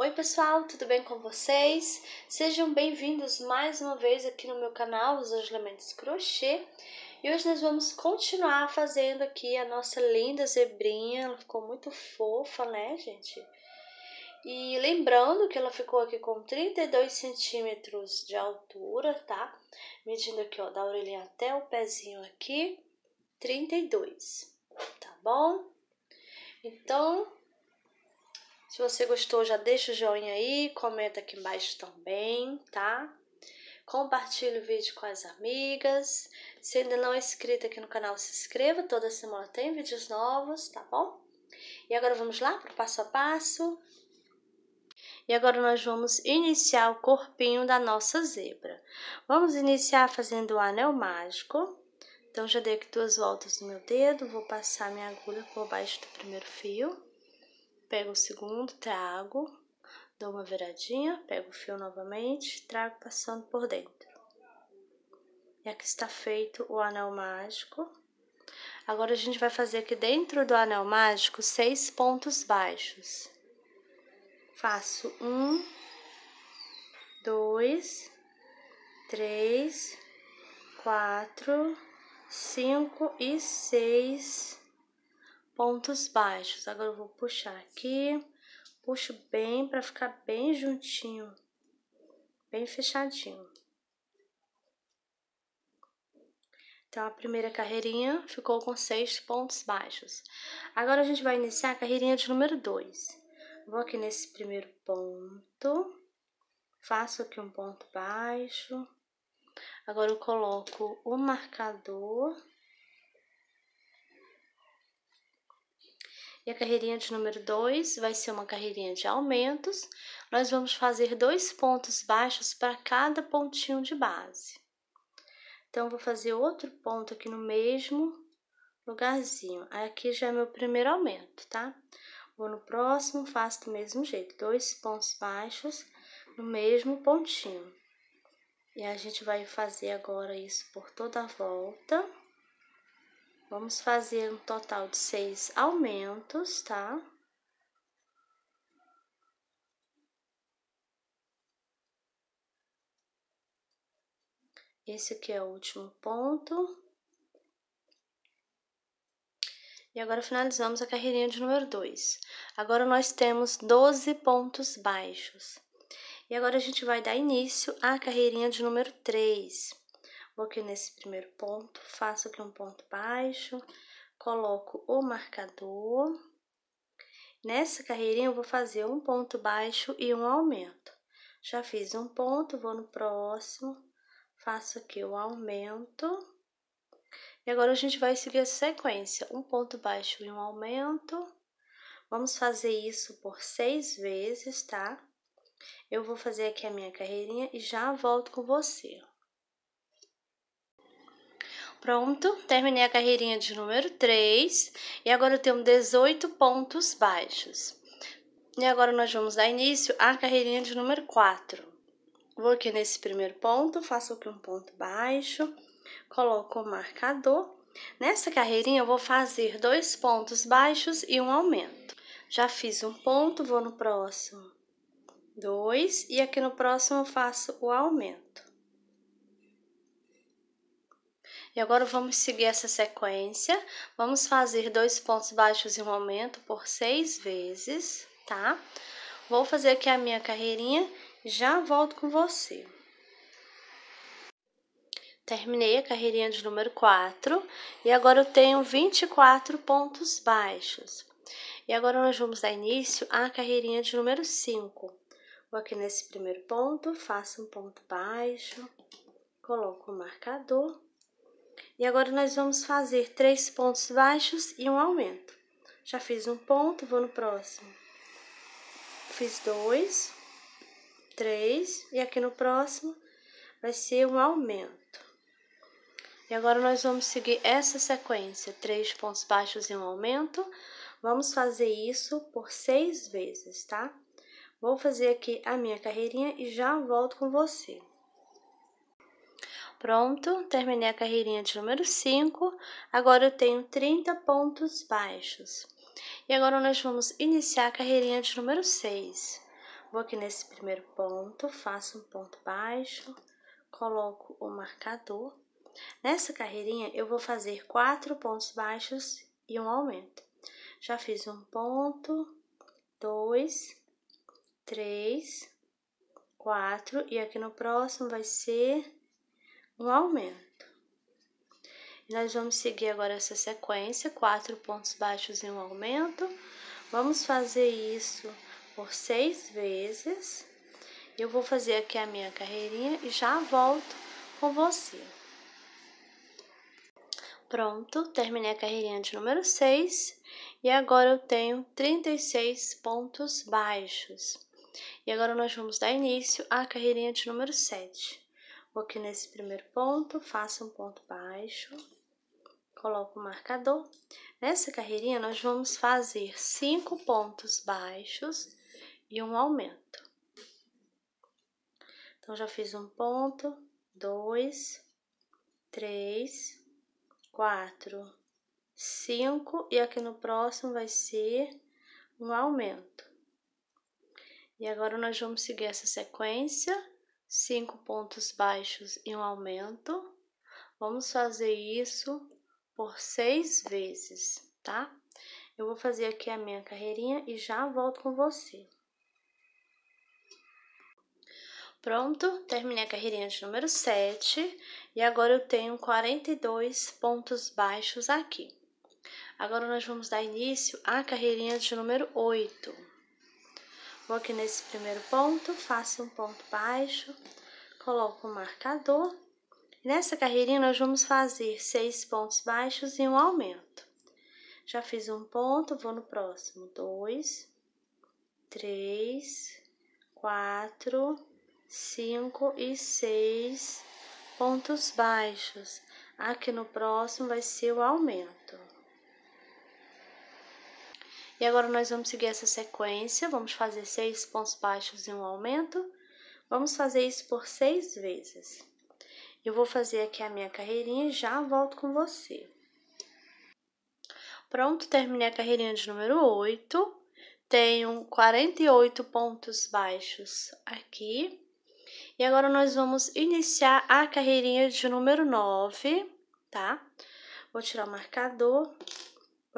Oi pessoal, tudo bem com vocês? Sejam bem-vindos mais uma vez aqui no meu canal, Os Angelamentos Crochê. E hoje nós vamos continuar fazendo aqui a nossa linda zebrinha, ela ficou muito fofa, né gente? E lembrando que ela ficou aqui com 32 centímetros de altura, tá? Medindo aqui, ó, da orelhinha até o pezinho aqui, 32, tá bom? Então, se você gostou, já deixa o joinha aí, comenta aqui embaixo também, tá? Compartilhe o vídeo com as amigas. Se ainda não é inscrito aqui no canal, se inscreva. Toda semana tem vídeos novos, tá bom? E agora vamos lá para passo a passo. E agora nós vamos iniciar o corpinho da nossa zebra. Vamos iniciar fazendo o anel mágico. Então, já dei aqui duas voltas no meu dedo, vou passar minha agulha por baixo do primeiro fio pego o segundo, trago, dou uma viradinha, pego o fio novamente, trago passando por dentro. E aqui está feito o anel mágico. Agora, a gente vai fazer aqui dentro do anel mágico seis pontos baixos. Faço um, dois, três, quatro, cinco e seis pontos baixos. Agora eu vou puxar aqui, puxo bem para ficar bem juntinho, bem fechadinho. Então, a primeira carreirinha ficou com seis pontos baixos. Agora, a gente vai iniciar a carreirinha de número dois. Vou aqui nesse primeiro ponto, faço aqui um ponto baixo. Agora, eu coloco o marcador E a carreirinha de número 2 vai ser uma carreirinha de aumentos. Nós vamos fazer dois pontos baixos para cada pontinho de base. Então, vou fazer outro ponto aqui no mesmo lugarzinho. Aqui já é meu primeiro aumento, tá? Vou no próximo, faço do mesmo jeito. Dois pontos baixos no mesmo pontinho. E a gente vai fazer agora isso por toda a volta. Vamos fazer um total de seis aumentos, tá? Esse aqui é o último ponto. E agora finalizamos a carreirinha de número 2. Agora nós temos 12 pontos baixos. E agora a gente vai dar início à carreirinha de número 3. Vou aqui nesse primeiro ponto, faço aqui um ponto baixo, coloco o marcador. Nessa carreirinha, eu vou fazer um ponto baixo e um aumento. Já fiz um ponto, vou no próximo, faço aqui o aumento. E agora, a gente vai seguir a sequência, um ponto baixo e um aumento. Vamos fazer isso por seis vezes, tá? Eu vou fazer aqui a minha carreirinha e já volto com você. Pronto, terminei a carreirinha de número 3 e agora eu tenho 18 pontos baixos. E agora nós vamos dar início à carreirinha de número 4. Vou aqui nesse primeiro ponto, faço aqui um ponto baixo, coloco o marcador. Nessa carreirinha eu vou fazer dois pontos baixos e um aumento. Já fiz um ponto, vou no próximo, dois, e aqui no próximo eu faço o aumento. E agora vamos seguir essa sequência. Vamos fazer dois pontos baixos e um aumento por seis vezes, tá? Vou fazer aqui a minha carreirinha e já volto com você. Terminei a carreirinha de número 4 e agora eu tenho 24 pontos baixos. E agora nós vamos dar início à carreirinha de número 5. Vou aqui nesse primeiro ponto, faço um ponto baixo, coloco o marcador e agora nós vamos fazer três pontos baixos e um aumento. Já fiz um ponto, vou no próximo. Fiz dois, três, e aqui no próximo vai ser um aumento. E agora nós vamos seguir essa sequência, três pontos baixos e um aumento. Vamos fazer isso por seis vezes, tá? Vou fazer aqui a minha carreirinha e já volto com você. Pronto, terminei a carreirinha de número 5. Agora eu tenho 30 pontos baixos. E agora nós vamos iniciar a carreirinha de número 6. Vou aqui nesse primeiro ponto, faço um ponto baixo, coloco o marcador. Nessa carreirinha, eu vou fazer quatro pontos baixos e um aumento. Já fiz um ponto, dois, três, quatro, e aqui no próximo vai ser um aumento. Nós vamos seguir agora essa sequência, quatro pontos baixos e um aumento. Vamos fazer isso por seis vezes. Eu vou fazer aqui a minha carreirinha e já volto com você. Pronto, terminei a carreirinha de número 6 e agora eu tenho 36 pontos baixos. E agora nós vamos dar início à carreirinha de número 7. Vou aqui nesse primeiro ponto, faço um ponto baixo, coloco o marcador. Nessa carreirinha nós vamos fazer cinco pontos baixos e um aumento. Então, já fiz um ponto, dois, três, quatro, cinco, e aqui no próximo vai ser um aumento. E agora nós vamos seguir essa sequência, cinco pontos baixos e um aumento. Vamos fazer isso por seis vezes, tá? Eu vou fazer aqui a minha carreirinha e já volto com você. Pronto, terminei a carreirinha de número 7 e agora eu tenho 42 pontos baixos aqui. Agora nós vamos dar início à carreirinha de número 8. Vou aqui nesse primeiro ponto, faço um ponto baixo, coloco o um marcador. Nessa carreirinha nós vamos fazer seis pontos baixos e um aumento. Já fiz um ponto, vou no próximo. Dois, três, quatro, cinco e seis pontos baixos. Aqui no próximo vai ser o aumento. E agora nós vamos seguir essa sequência, vamos fazer seis pontos baixos e um aumento. Vamos fazer isso por seis vezes. Eu vou fazer aqui a minha carreirinha e já volto com você. Pronto, terminei a carreirinha de número 8. Tenho 48 pontos baixos aqui. E agora nós vamos iniciar a carreirinha de número 9, tá? Vou tirar o marcador,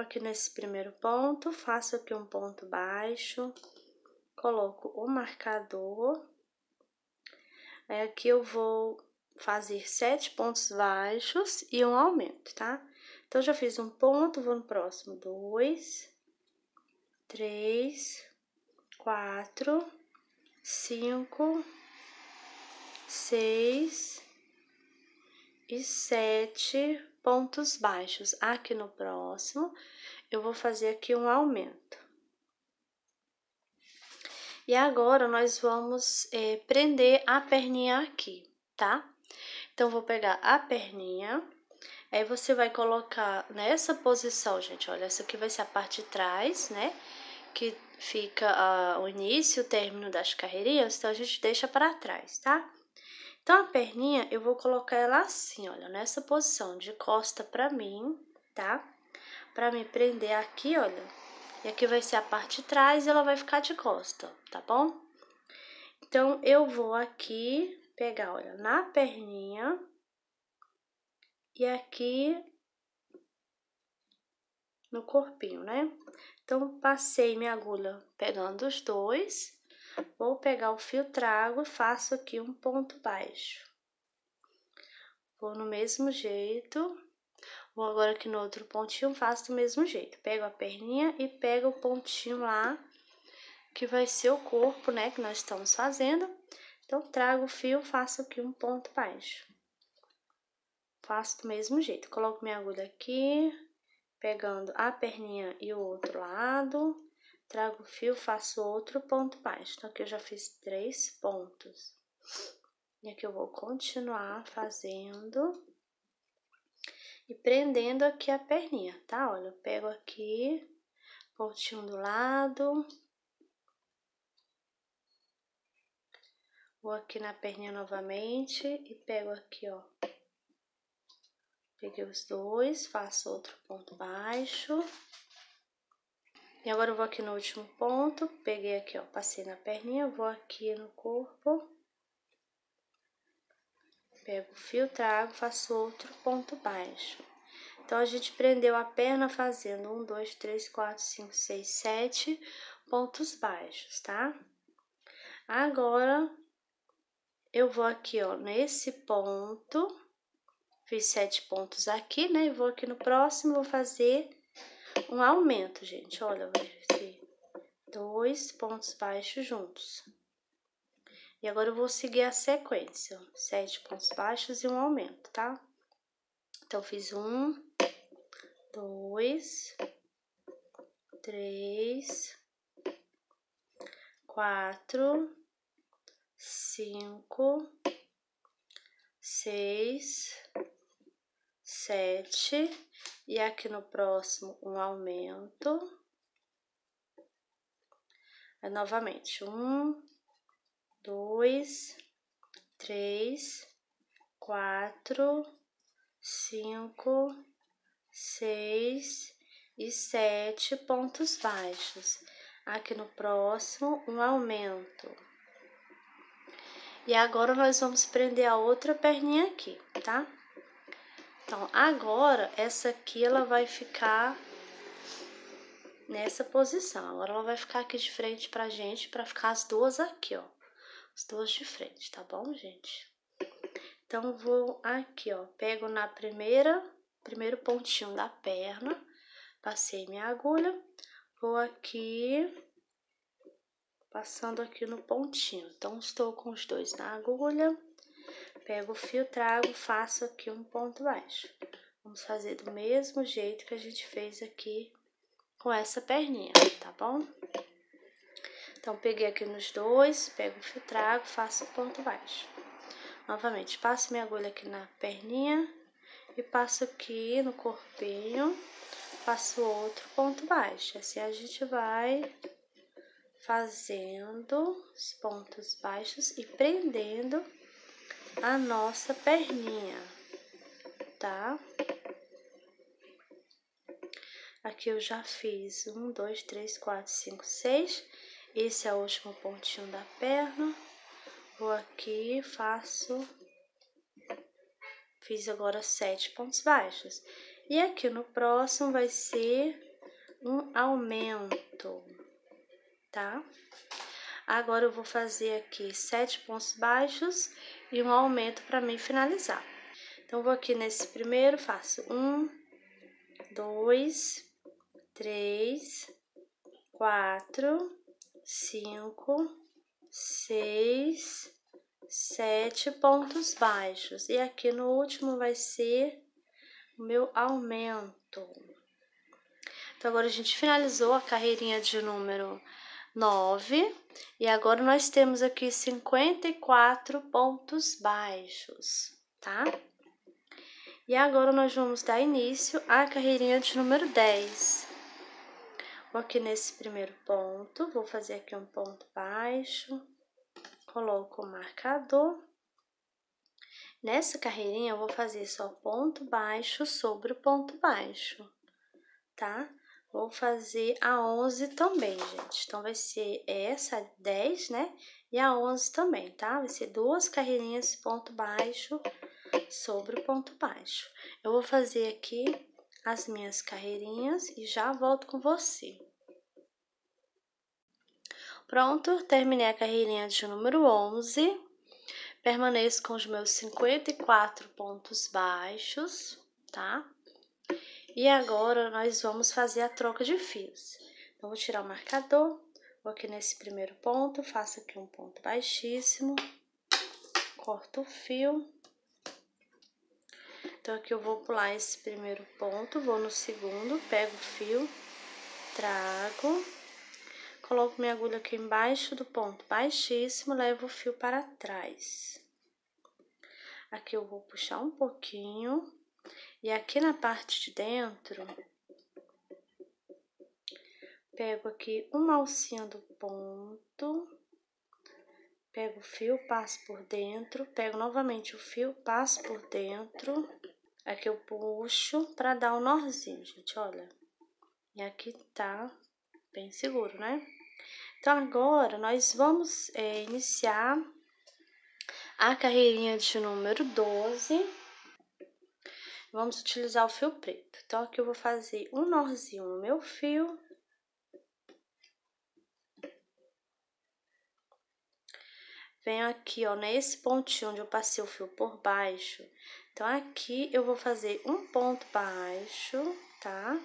aqui nesse primeiro ponto, faço aqui um ponto baixo, coloco o marcador. Aí aqui eu vou fazer sete pontos baixos e um aumento, tá? Então, já fiz um ponto, vou no próximo. Dois, três, quatro, cinco, seis e sete pontos baixos. Aqui no próximo, eu vou fazer aqui um aumento. E agora, nós vamos é, prender a perninha aqui, tá? Então, vou pegar a perninha, aí você vai colocar nessa posição, gente, olha, essa aqui vai ser a parte de trás, né? Que fica uh, o início, o término das carreirinhas, então a gente deixa para trás, tá? Então, a perninha, eu vou colocar ela assim, olha, nessa posição, de costa pra mim, tá? Pra me prender aqui, olha. E aqui vai ser a parte de trás e ela vai ficar de costa, tá bom? Então, eu vou aqui pegar, olha, na perninha e aqui no corpinho, né? Então, passei minha agulha pegando os dois Vou pegar o fio trago e faço aqui um ponto baixo. Vou no mesmo jeito. Vou agora aqui no outro pontinho, faço do mesmo jeito. Pego a perninha e pego o pontinho lá, que vai ser o corpo, né, que nós estamos fazendo. Então, trago o fio, faço aqui um ponto baixo. Faço do mesmo jeito. Coloco minha agulha aqui, pegando a perninha e o outro lado trago o fio, faço outro ponto baixo. Então, aqui eu já fiz três pontos. E aqui eu vou continuar fazendo e prendendo aqui a perninha, tá? Olha, eu pego aqui, pontinho do lado. Vou aqui na perninha novamente e pego aqui, ó. Peguei os dois, faço outro ponto baixo. E agora eu vou aqui no último ponto, peguei aqui, ó, passei na perninha, vou aqui no corpo. Pego o fio, trago, faço outro ponto baixo. Então, a gente prendeu a perna fazendo um, dois, três, quatro, cinco, seis, sete pontos baixos, tá? Agora, eu vou aqui, ó, nesse ponto, fiz sete pontos aqui, né? E vou aqui no próximo, vou fazer um aumento, gente. Olha, vai ser dois pontos baixos juntos. E agora eu vou seguir a sequência, sete pontos baixos e um aumento, tá? Então, fiz um, dois, três, quatro, cinco, seis, sete, e aqui no próximo um aumento. Aí, novamente, um, dois, três, quatro, cinco, seis e sete pontos baixos. Aqui no próximo, um aumento. E agora, nós vamos prender a outra perninha aqui, tá? Então, agora, essa aqui, ela vai ficar nessa posição. Agora, ela vai ficar aqui de frente pra gente, pra ficar as duas aqui, ó. As duas de frente, tá bom, gente? Então, vou aqui, ó, pego na primeira, primeiro pontinho da perna, passei minha agulha, vou aqui, passando aqui no pontinho. Então, estou com os dois na agulha, pego o fio, trago, faço aqui um ponto baixo. Vamos fazer do mesmo jeito que a gente fez aqui com essa perninha, tá bom? Então, peguei aqui nos dois, pego o fio, trago, faço um ponto baixo. Novamente, passo minha agulha aqui na perninha e passo aqui no corpinho, passo outro ponto baixo. Assim a gente vai fazendo os pontos baixos e prendendo a nossa perninha, tá? Aqui eu já fiz um, dois, três, quatro, cinco, seis. Esse é o último pontinho da perna. Vou aqui, faço, fiz agora sete pontos baixos. E aqui no próximo vai ser um aumento, tá? Agora, eu vou fazer aqui sete pontos baixos e um aumento para mim finalizar. Então, vou aqui nesse primeiro, faço um, dois, três, quatro, cinco, seis, sete pontos baixos. E aqui no último vai ser o meu aumento. Então, agora a gente finalizou a carreirinha de número 9. E agora nós temos aqui 54 pontos baixos, tá? E agora nós vamos dar início à carreirinha de número 10. Vou aqui nesse primeiro ponto, vou fazer aqui um ponto baixo, coloco o marcador. Nessa carreirinha, eu vou fazer só ponto baixo sobre o ponto baixo, tá? Vou fazer a 11 também, gente. Então, vai ser essa 10, né? E a 11 também, tá? Vai ser duas carreirinhas ponto baixo sobre o ponto baixo. Eu vou fazer aqui as minhas carreirinhas e já volto com você. Pronto, terminei a carreirinha de número 11. Permaneço com os meus 54 pontos baixos, tá? E agora, nós vamos fazer a troca de fios. Então, vou tirar o marcador, vou aqui nesse primeiro ponto, faço aqui um ponto baixíssimo, corto o fio então, aqui eu vou pular esse primeiro ponto, vou no segundo, pego o fio, trago, coloco minha agulha aqui embaixo do ponto baixíssimo, levo o fio para trás. Aqui eu vou puxar um pouquinho, e aqui na parte de dentro, pego aqui uma alcinha do ponto, pego o fio, passo por dentro, pego novamente o fio, passo por dentro Aqui eu puxo pra dar o um nozinho, gente, olha. E aqui tá bem seguro, né? Então, agora nós vamos é, iniciar a carreirinha de número 12. Vamos utilizar o fio preto. Então, aqui eu vou fazer um nozinho no meu fio. Venho aqui, ó, nesse pontinho onde eu passei o fio por baixo. Então, aqui eu vou fazer um ponto baixo, tá?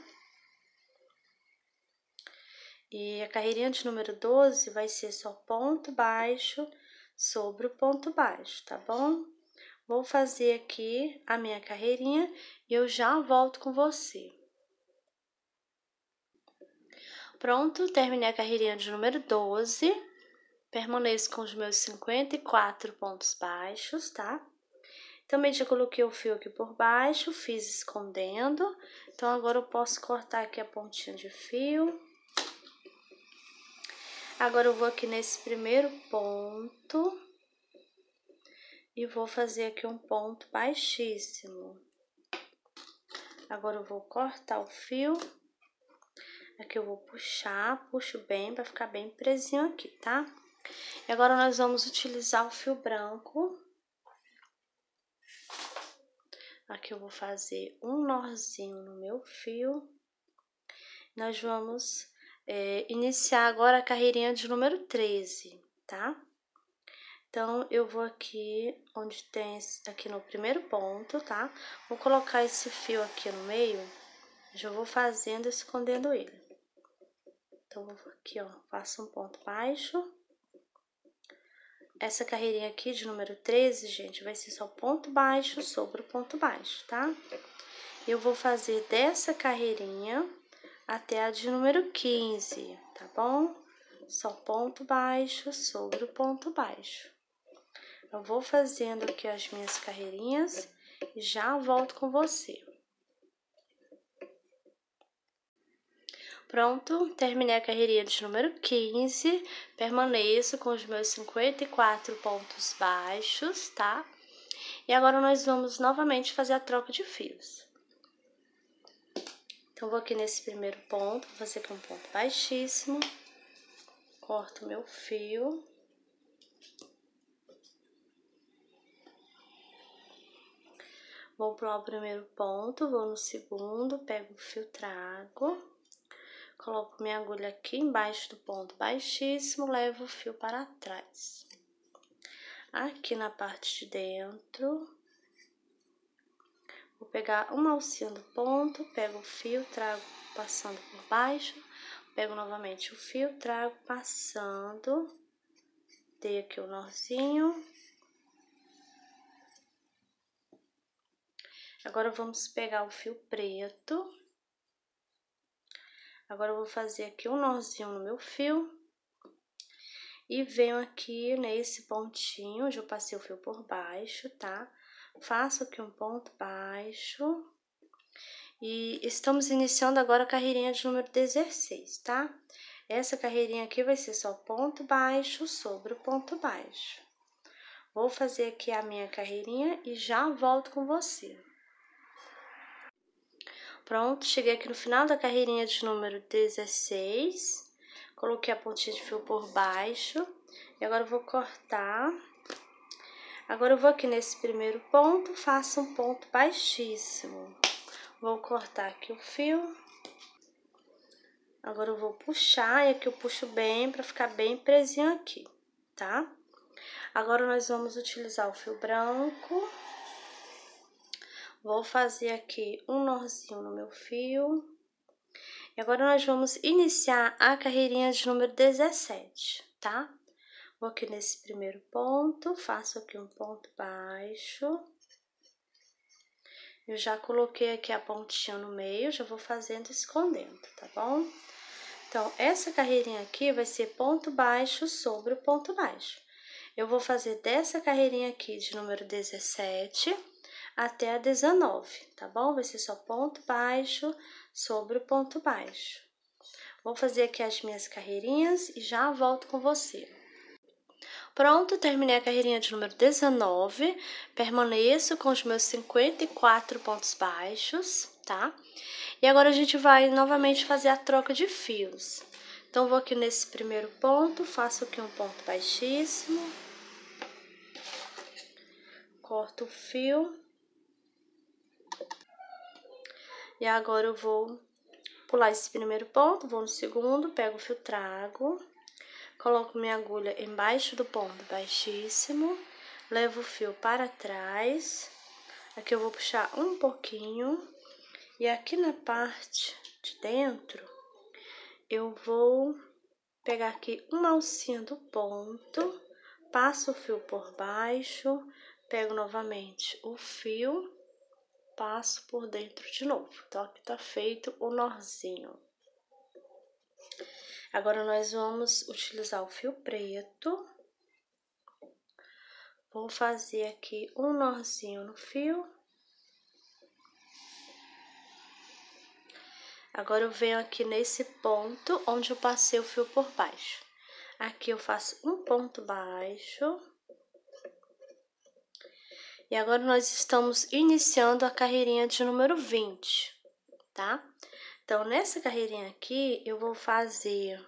E a carreirinha de número 12 vai ser só ponto baixo sobre o ponto baixo, tá bom? Vou fazer aqui a minha carreirinha e eu já volto com você. Pronto, terminei a carreirinha de número 12. Permaneço com os meus 54 pontos baixos, tá? Também já coloquei o fio aqui por baixo, fiz escondendo. Então, agora eu posso cortar aqui a pontinha de fio. Agora eu vou aqui nesse primeiro ponto e vou fazer aqui um ponto baixíssimo. Agora eu vou cortar o fio. Aqui eu vou puxar, puxo bem para ficar bem presinho aqui, tá? E agora nós vamos utilizar o fio branco. Aqui eu vou fazer um nozinho no meu fio. Nós vamos é, iniciar agora a carreirinha de número 13, tá? Então, eu vou aqui, onde tem, aqui no primeiro ponto, tá? Vou colocar esse fio aqui no meio, já vou fazendo, escondendo ele. Então, vou aqui, ó, faço um ponto baixo. Essa carreirinha aqui de número 13, gente, vai ser só ponto baixo sobre o ponto baixo, tá? Eu vou fazer dessa carreirinha até a de número 15, tá bom? Só ponto baixo sobre o ponto baixo. Eu vou fazendo aqui as minhas carreirinhas e já volto com você. Pronto, terminei a carreirinha de número 15, permaneço com os meus 54 pontos baixos, tá? E agora nós vamos novamente fazer a troca de fios. Então, vou aqui nesse primeiro ponto, vou fazer aqui um ponto baixíssimo, corto meu fio. Vou para o primeiro ponto, vou no segundo, pego o fio, trago, coloco minha agulha aqui embaixo do ponto baixíssimo, levo o fio para trás. Aqui na parte de dentro, Vou pegar uma alcinha do ponto, pego o fio, trago passando por baixo, pego novamente o fio, trago passando, dei aqui o nozinho. Agora, vamos pegar o fio preto. Agora, eu vou fazer aqui um nozinho no meu fio. E venho aqui nesse pontinho, onde eu passei o fio por baixo, tá? faço aqui um ponto baixo. E estamos iniciando agora a carreirinha de número 16, tá? Essa carreirinha aqui vai ser só ponto baixo sobre o ponto baixo. Vou fazer aqui a minha carreirinha e já volto com você. Pronto, cheguei aqui no final da carreirinha de número 16. Coloquei a pontinha de fio por baixo. E agora eu vou cortar Agora, eu vou aqui nesse primeiro ponto, faço um ponto baixíssimo. Vou cortar aqui o fio. Agora, eu vou puxar, e aqui eu puxo bem pra ficar bem presinho aqui, tá? Agora, nós vamos utilizar o fio branco. Vou fazer aqui um nozinho no meu fio. E agora, nós vamos iniciar a carreirinha de número 17, tá? Vou aqui nesse primeiro ponto, faço aqui um ponto baixo. Eu já coloquei aqui a pontinha no meio, já vou fazendo escondendo, tá bom? Então, essa carreirinha aqui vai ser ponto baixo sobre o ponto baixo. Eu vou fazer dessa carreirinha aqui de número 17 até a 19, tá bom? Vai ser só ponto baixo sobre o ponto baixo. Vou fazer aqui as minhas carreirinhas e já volto com você. Pronto, terminei a carreirinha de número 19, permaneço com os meus 54 pontos baixos, tá? E agora a gente vai novamente fazer a troca de fios. Então, vou aqui nesse primeiro ponto, faço aqui um ponto baixíssimo. Corto o fio. E agora eu vou pular esse primeiro ponto, vou no segundo, pego o fio, trago, coloco minha agulha embaixo do ponto baixíssimo, levo o fio para trás, aqui eu vou puxar um pouquinho, e aqui na parte de dentro, eu vou pegar aqui uma alcinha do ponto, passo o fio por baixo, pego novamente o fio passo por dentro de novo. Então, aqui tá feito o norzinho. Agora, nós vamos utilizar o fio preto. Vou fazer aqui um norzinho no fio. Agora, eu venho aqui nesse ponto onde eu passei o fio por baixo. Aqui eu faço um ponto baixo e agora nós estamos iniciando a carreirinha de número 20, tá? Então, nessa carreirinha aqui, eu vou fazer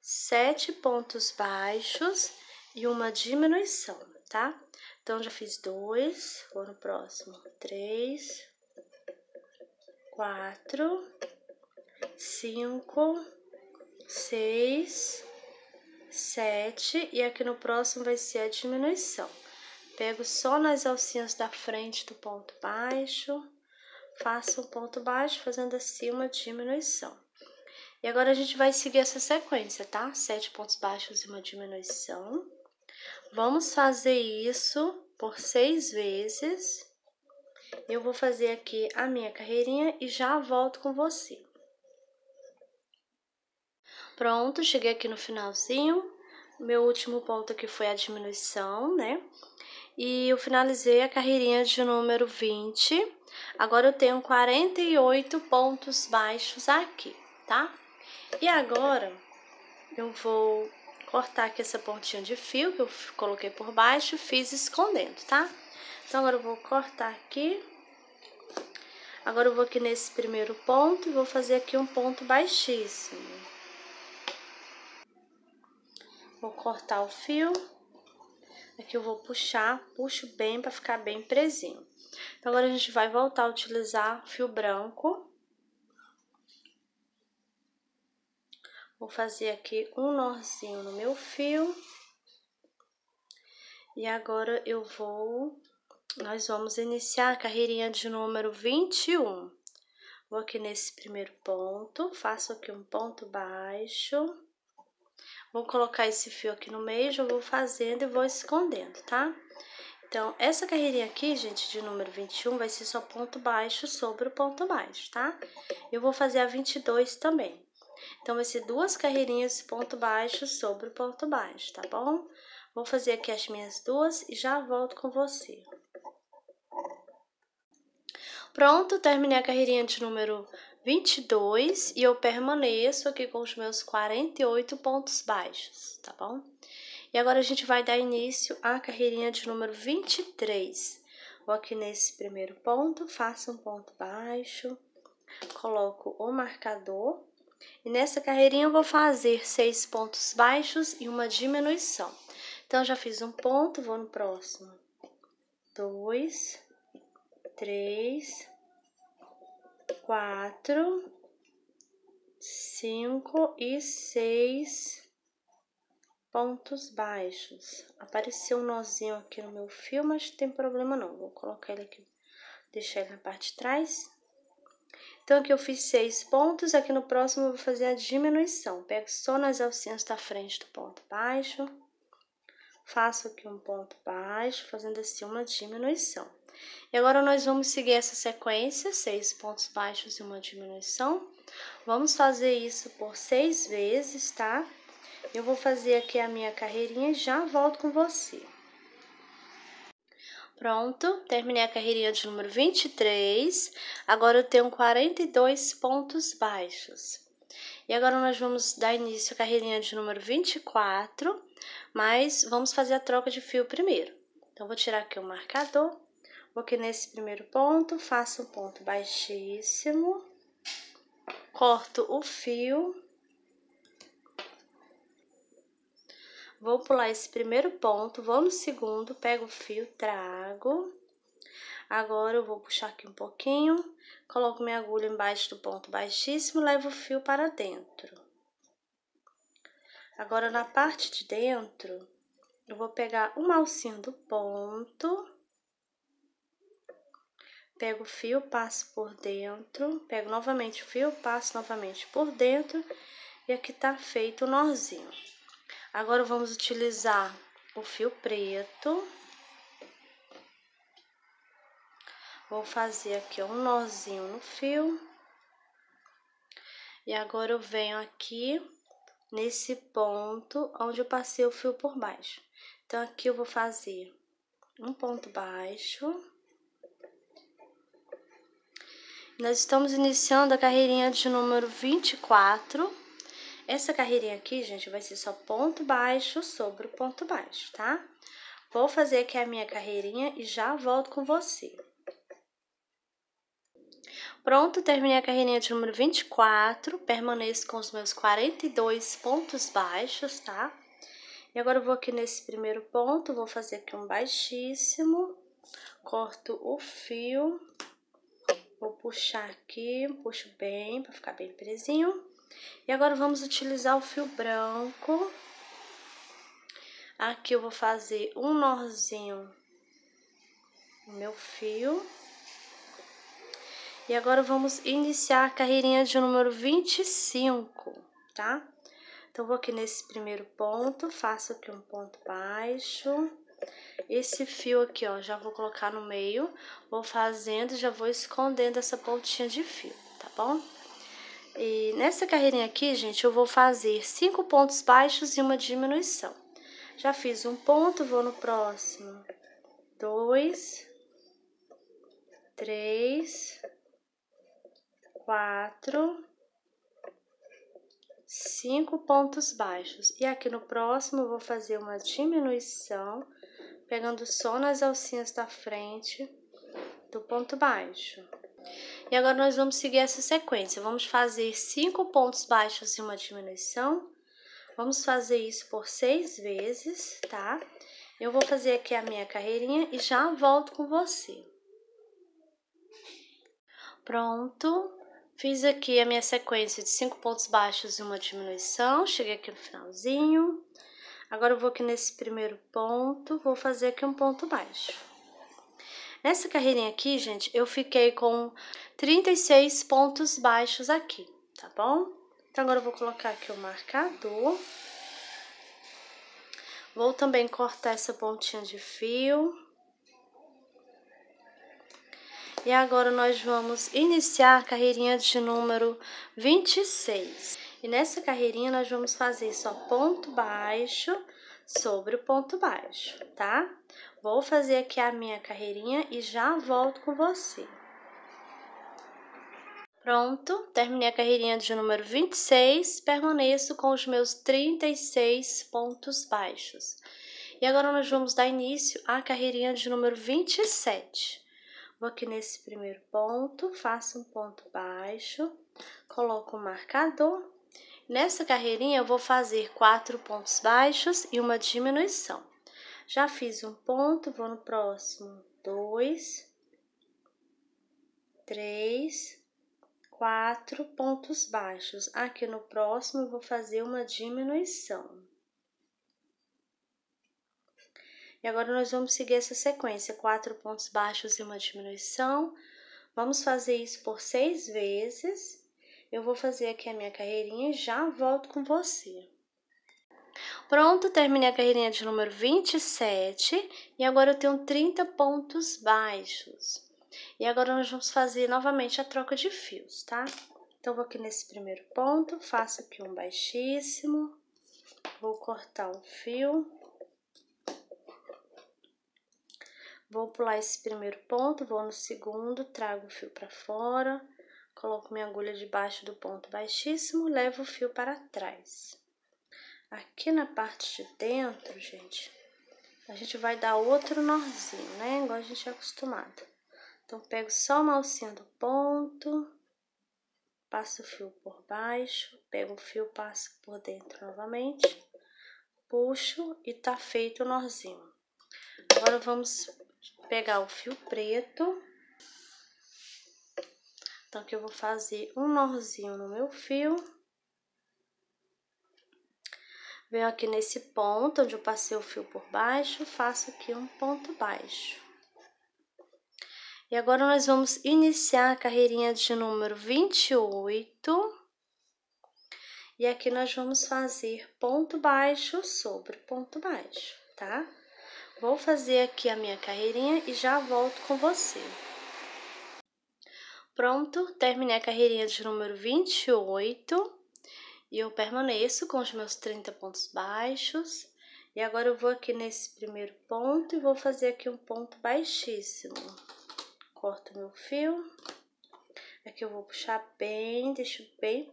sete pontos baixos e uma diminuição, tá? Então, já fiz dois, vou no próximo, três, quatro, cinco, seis, sete, e aqui no próximo vai ser a diminuição. Pego só nas alcinhas da frente do ponto baixo, faço um ponto baixo, fazendo assim uma diminuição. E agora a gente vai seguir essa sequência, tá? Sete pontos baixos e uma diminuição. Vamos fazer isso por seis vezes. Eu vou fazer aqui a minha carreirinha e já volto com você. Pronto, cheguei aqui no finalzinho. Meu último ponto aqui foi a diminuição, né? E eu finalizei a carreirinha de número 20. Agora eu tenho 48 pontos baixos aqui, tá? E agora eu vou cortar aqui essa pontinha de fio que eu coloquei por baixo, fiz escondendo, tá? Então agora eu vou cortar aqui. Agora eu vou aqui nesse primeiro ponto e vou fazer aqui um ponto baixíssimo. Vou cortar o fio. Aqui eu vou puxar, puxo bem para ficar bem presinho. Então, agora a gente vai voltar a utilizar fio branco. Vou fazer aqui um nozinho no meu fio. E agora eu vou, nós vamos iniciar a carreirinha de número 21. Vou aqui nesse primeiro ponto, faço aqui um ponto baixo Vou colocar esse fio aqui no meio, já vou fazendo e vou escondendo, tá? Então, essa carreirinha aqui, gente, de número 21, vai ser só ponto baixo sobre o ponto baixo, tá? Eu vou fazer a 22 também. Então, vai ser duas carreirinhas ponto baixo sobre o ponto baixo, tá bom? Vou fazer aqui as minhas duas e já volto com você. Pronto, terminei a carreirinha de número 22 e eu permaneço aqui com os meus 48 pontos baixos, tá bom? E agora a gente vai dar início à carreirinha de número 23. Vou aqui nesse primeiro ponto, faço um ponto baixo, coloco o marcador e nessa carreirinha eu vou fazer seis pontos baixos e uma diminuição. Então, já fiz um ponto, vou no próximo. Dois, três, quatro, cinco e seis pontos baixos. Apareceu um nozinho aqui no meu fio, mas não tem problema não. Vou colocar ele aqui, deixar ele na parte de trás. Então, aqui eu fiz seis pontos, aqui no próximo eu vou fazer a diminuição. Pego só nas alcinhas da frente do ponto baixo, faço aqui um ponto baixo, fazendo assim uma diminuição. E agora nós vamos seguir essa sequência, seis pontos baixos e uma diminuição. Vamos fazer isso por seis vezes, tá? Eu vou fazer aqui a minha carreirinha e já volto com você. Pronto, terminei a carreirinha de número 23. Agora eu tenho 42 pontos baixos. E agora nós vamos dar início à carreirinha de número 24, mas vamos fazer a troca de fio primeiro. Então, vou tirar aqui o marcador Aqui nesse primeiro ponto, faço um ponto baixíssimo, corto o fio, Vou pular esse primeiro ponto, vou no segundo, pego o fio, trago. Agora eu vou puxar aqui um pouquinho, coloco minha agulha embaixo do ponto baixíssimo, levo o fio para dentro. Agora na parte de dentro, eu vou pegar o alcinho do ponto, pego o fio, passo por dentro, pego novamente o fio, passo novamente por dentro e aqui tá feito o nozinho. Agora vamos utilizar o fio preto. Vou fazer aqui um nozinho no fio. E agora eu venho aqui nesse ponto onde eu passei o fio por baixo. Então, aqui eu vou fazer um ponto baixo. Nós estamos iniciando a carreirinha de número 24. Essa carreirinha aqui, gente, vai ser só ponto baixo sobre o ponto baixo, tá? Vou fazer aqui a minha carreirinha e já volto com você. Pronto, terminei a carreirinha de número 24, permaneço com os meus 42 pontos baixos, tá? E agora eu vou aqui nesse primeiro ponto, vou fazer aqui um baixíssimo, corto o fio Vou puxar aqui, puxo bem, para ficar bem presinho. E agora vamos utilizar o fio branco. Aqui eu vou fazer um nozinho no meu fio. E agora vamos iniciar a carreirinha de número 25, tá? Então, vou aqui nesse primeiro ponto, faço aqui um ponto baixo esse fio aqui, ó, já vou colocar no meio, vou fazendo, já vou escondendo essa pontinha de fio, tá bom? E nessa carreirinha aqui, gente, eu vou fazer cinco pontos baixos e uma diminuição. Já fiz um ponto, vou no próximo. Dois, três, quatro, cinco pontos baixos. E aqui no próximo, eu vou fazer uma diminuição pegando só nas alcinhas da frente do ponto baixo. E agora nós vamos seguir essa sequência. Vamos fazer cinco pontos baixos e uma diminuição. Vamos fazer isso por seis vezes, tá? Eu vou fazer aqui a minha carreirinha e já volto com você. Pronto. Fiz aqui a minha sequência de cinco pontos baixos e uma diminuição. Cheguei aqui no finalzinho. Agora, eu vou aqui nesse primeiro ponto, vou fazer aqui um ponto baixo. Nessa carreirinha aqui, gente, eu fiquei com 36 pontos baixos aqui, tá bom? Então, agora eu vou colocar aqui o marcador. Vou também cortar essa pontinha de fio. E agora, nós vamos iniciar a carreirinha de número 26. E nessa carreirinha nós vamos fazer só ponto baixo sobre o ponto baixo, tá? Vou fazer aqui a minha carreirinha e já volto com você. Pronto, terminei a carreirinha de número 26, permaneço com os meus 36 pontos baixos. E agora nós vamos dar início à carreirinha de número 27. Vou aqui nesse primeiro ponto, faço um ponto baixo, coloco o marcador Nessa carreirinha, eu vou fazer quatro pontos baixos e uma diminuição. Já fiz um ponto, vou no próximo. Dois, três, quatro pontos baixos. Aqui no próximo, eu vou fazer uma diminuição. E agora, nós vamos seguir essa sequência, quatro pontos baixos e uma diminuição. Vamos fazer isso por seis vezes eu vou fazer aqui a minha carreirinha e já volto com você. Pronto, terminei a carreirinha de número 27 e agora eu tenho 30 pontos baixos. E agora nós vamos fazer novamente a troca de fios, tá? Então, vou aqui nesse primeiro ponto, faço aqui um baixíssimo, vou cortar um fio. Vou pular esse primeiro ponto, vou no segundo, trago o fio para fora, Coloco minha agulha debaixo do ponto baixíssimo, levo o fio para trás. Aqui na parte de dentro, gente, a gente vai dar outro nozinho, né? Igual a gente é acostumado. Então, pego só uma alcinha do ponto, passo o fio por baixo, pego o fio, passo por dentro novamente, puxo e tá feito o nozinho. Agora vamos pegar o fio preto. Então, aqui eu vou fazer um nozinho no meu fio. Venho aqui nesse ponto onde eu passei o fio por baixo, faço aqui um ponto baixo. E agora nós vamos iniciar a carreirinha de número 28. E aqui nós vamos fazer ponto baixo sobre ponto baixo, tá? Vou fazer aqui a minha carreirinha e já volto com você. Pronto, terminei a carreirinha de número 28 e eu permaneço com os meus 30 pontos baixos. E agora eu vou aqui nesse primeiro ponto e vou fazer aqui um ponto baixíssimo. Corto meu fio. Aqui eu vou puxar bem, deixo bem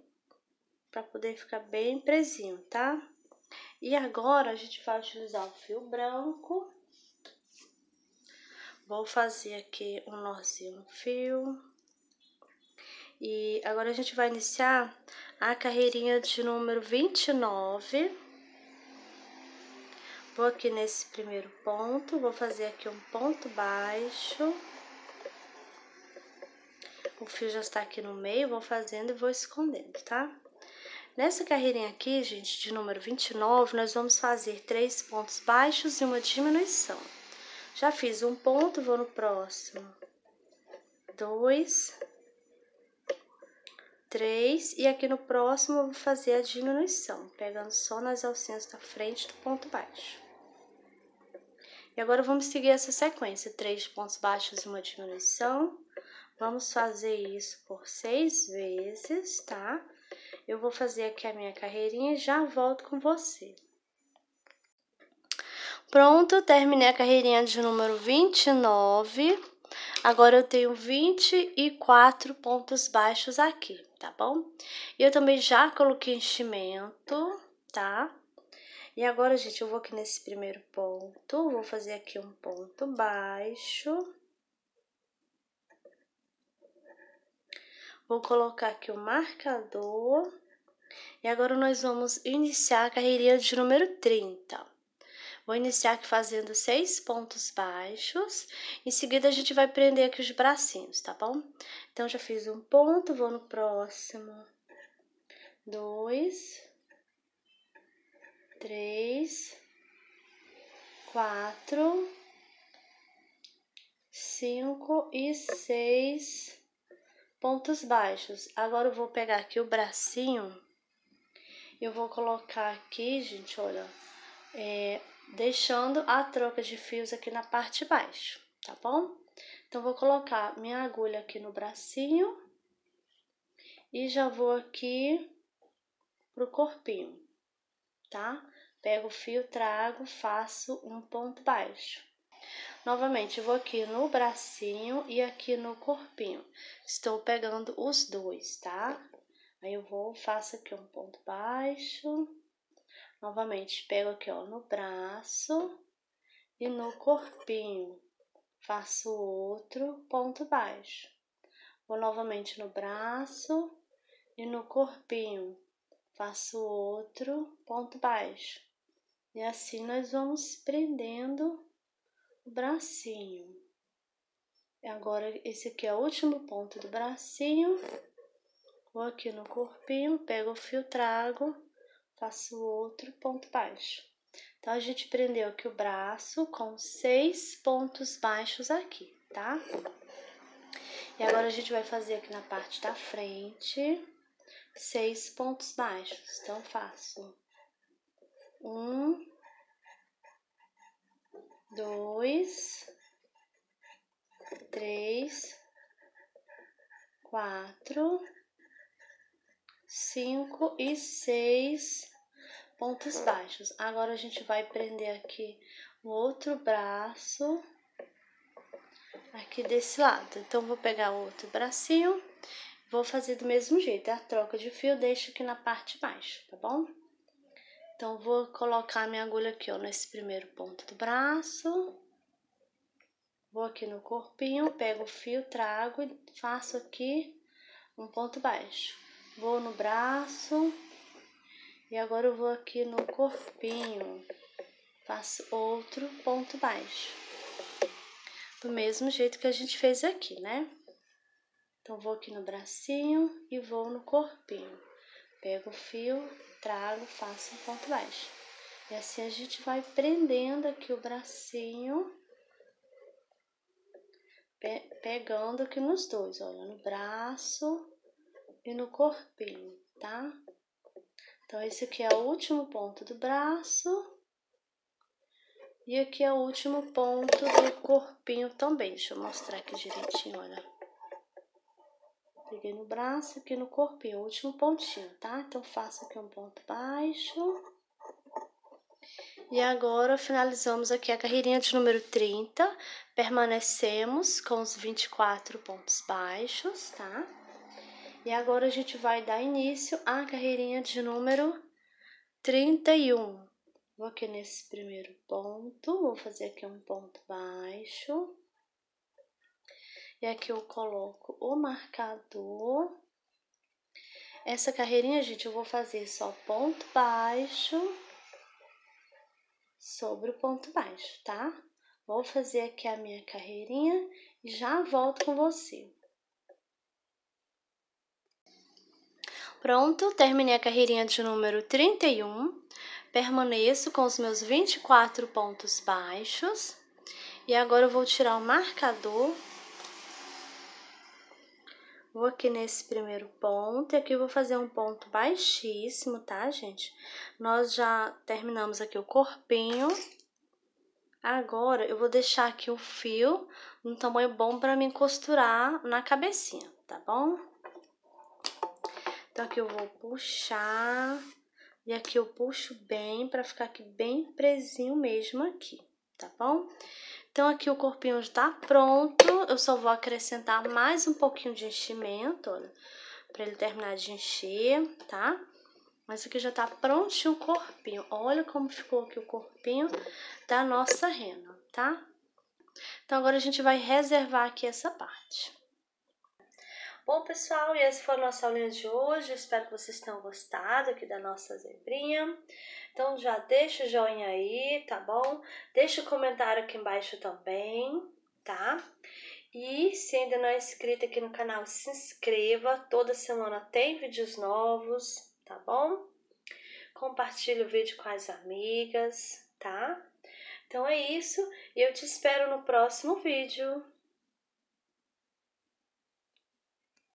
para poder ficar bem presinho, tá? E agora a gente vai utilizar o fio branco. Vou fazer aqui um nozinho no fio. E agora a gente vai iniciar a carreirinha de número 29. Vou aqui nesse primeiro ponto, vou fazer aqui um ponto baixo. O fio já está aqui no meio, vou fazendo e vou escondendo, tá? Nessa carreirinha aqui, gente, de número 29, nós vamos fazer três pontos baixos e uma diminuição. Já fiz um ponto, vou no próximo. Dois, três, e aqui no próximo eu vou fazer a diminuição, pegando só nas alcinhas da frente do ponto baixo. E agora vamos seguir essa sequência, três pontos baixos e uma diminuição. Vamos fazer isso por seis vezes, tá? Eu vou fazer aqui a minha carreirinha e já volto com você. Pronto, terminei a carreirinha de número 29. Agora eu tenho 24 pontos baixos aqui tá bom? E eu também já coloquei enchimento, tá? E agora, gente, eu vou aqui nesse primeiro ponto, vou fazer aqui um ponto baixo. Vou colocar aqui o marcador. E agora nós vamos iniciar a carreirinha de número 30. Vou iniciar aqui fazendo seis pontos baixos. Em seguida, a gente vai prender aqui os bracinhos, tá bom? Então, já fiz um ponto, vou no próximo. Dois. Três. Quatro. Cinco e seis pontos baixos. Agora, eu vou pegar aqui o bracinho. Eu vou colocar aqui, gente, olha, é, deixando a troca de fios aqui na parte de baixo, tá bom? Então, vou colocar minha agulha aqui no bracinho e já vou aqui pro corpinho, tá? Pego o fio, trago, faço um ponto baixo. Novamente, vou aqui no bracinho e aqui no corpinho. Estou pegando os dois, tá? Aí, eu vou, faço aqui um ponto baixo Novamente, pego aqui, ó, no braço e no corpinho. Faço outro ponto baixo. Vou novamente no braço e no corpinho. Faço outro ponto baixo. E assim nós vamos prendendo o bracinho. Agora, esse aqui é o último ponto do bracinho. Vou aqui no corpinho, pego o fio, trago faço outro ponto baixo. Então, a gente prendeu aqui o braço com seis pontos baixos aqui, tá? E agora, a gente vai fazer aqui na parte da frente seis pontos baixos. Então, faço um, dois, três, quatro, cinco e seis pontos baixos. Agora a gente vai prender aqui o outro braço aqui desse lado. Então, vou pegar o outro bracinho, vou fazer do mesmo jeito. É a troca de fio, deixo aqui na parte de baixo, tá bom? Então, vou colocar minha agulha aqui, ó, nesse primeiro ponto do braço. Vou aqui no corpinho, pego o fio, trago e faço aqui um ponto baixo vou no braço E agora eu vou aqui no corpinho, faço outro ponto baixo. Do mesmo jeito que a gente fez aqui, né? Então, vou aqui no bracinho e vou no corpinho. Pego o fio, trago, faço um ponto baixo. E assim a gente vai prendendo aqui o bracinho, pe pegando aqui nos dois, olha, no braço e no corpinho, tá? Então, esse aqui é o último ponto do braço. E aqui é o último ponto do corpinho também. Deixa eu mostrar aqui direitinho, olha. Peguei no braço, aqui no corpinho, o último pontinho, tá? Então, faço aqui um ponto baixo. E agora, finalizamos aqui a carreirinha de número 30. Permanecemos com os 24 pontos baixos, tá? E agora a gente vai dar início à carreirinha de número 31. Vou aqui nesse primeiro ponto, vou fazer aqui um ponto baixo. E aqui eu coloco o marcador. Essa carreirinha, gente, eu vou fazer só ponto baixo sobre o ponto baixo, tá? Vou fazer aqui a minha carreirinha e já volto com você. Pronto, terminei a carreirinha de número 31. Permaneço com os meus 24 pontos baixos. E agora eu vou tirar o marcador. Vou aqui nesse primeiro ponto, e aqui eu vou fazer um ponto baixíssimo, tá, gente? Nós já terminamos aqui o corpinho. Agora, eu vou deixar aqui o fio num tamanho bom para mim costurar na cabecinha, tá bom? Então, aqui eu vou puxar e aqui eu puxo bem para ficar aqui bem presinho mesmo aqui, tá bom? Então, aqui o corpinho está pronto, eu só vou acrescentar mais um pouquinho de enchimento, olha, para ele terminar de encher, tá? Mas aqui já tá prontinho o corpinho, olha como ficou aqui o corpinho da nossa rena, tá? Então, agora a gente vai reservar aqui essa parte. Bom, pessoal, e essa foi a nossa aulinha de hoje. Espero que vocês tenham gostado aqui da nossa zebrinha. Então, já deixa o joinha aí, tá bom? Deixa o comentário aqui embaixo também, tá? E se ainda não é inscrito aqui no canal, se inscreva. Toda semana tem vídeos novos, tá bom? Compartilhe o vídeo com as amigas, tá? Então é isso e eu te espero no próximo vídeo.